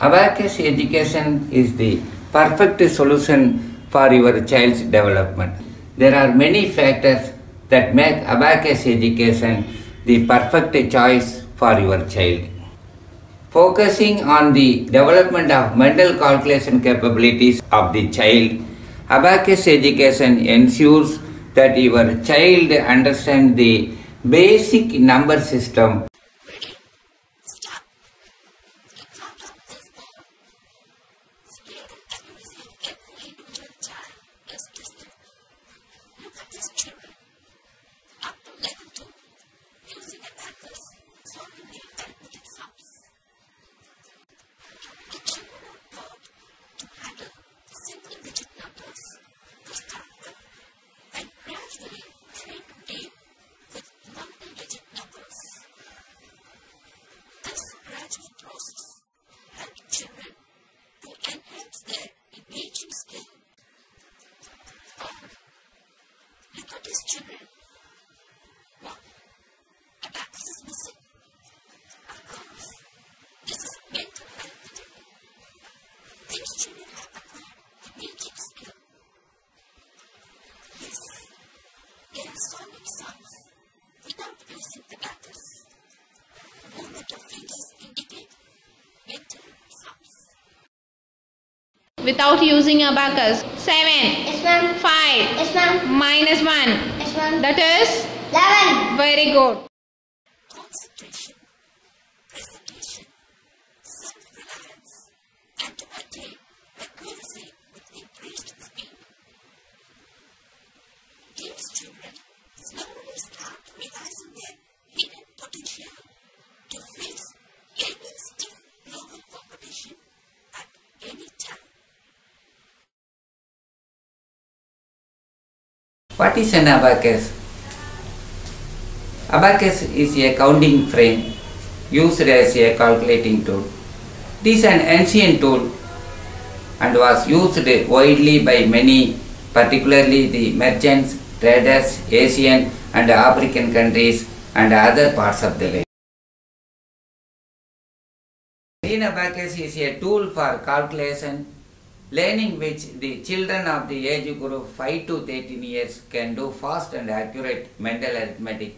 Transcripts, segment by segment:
Abacus education is the perfect solution for your child's development. There are many factors that make Abacus education the perfect choice for your child. Focusing on the development of mental calculation capabilities of the child, Abacus education ensures that your child understands the basic number system without using abacus. 7, Yes, ma'am. 5, Yes, ma'am. minus 1. Yes, ma'am. That is Eleven. very good. concentration, presentation, self-reliance, and to attain accuracy with increased speed. These children slowly start realizing their hidden potential What is an abacus? Abacus is a counting frame used as a calculating tool. It is an ancient tool and was used widely by many, particularly the merchants, traders, Asian and African countries and other parts of the world. Green abacus is a tool for calculation, learning which the children of the age group 5 to 13 years can do fast and accurate mental arithmetic.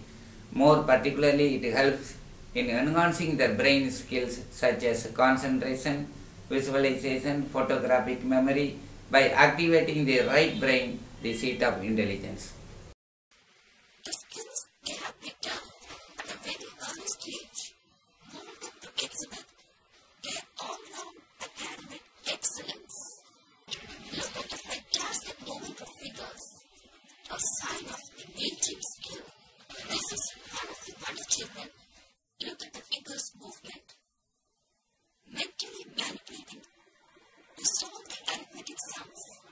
More particularly, it helps in enhancing their brain skills such as concentration, visualization, photographic memory by activating the right brain, the seat of intelligence. sign of the native skill. This is one of the wonder children. Look at the fingers movement. Mentally manipulating. You solve the arithmetic sums.